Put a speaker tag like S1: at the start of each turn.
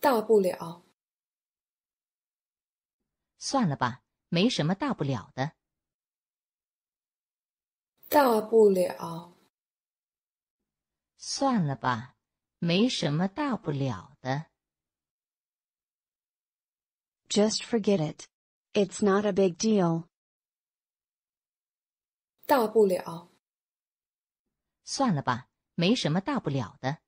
S1: 大不了。
S2: 算了吧没什么大不了的
S1: 大不了。
S2: 算了吧没什么大不了的。
S3: Just forget it it's not a big deal.
S1: 大不了
S2: 算了吧没什么大不了的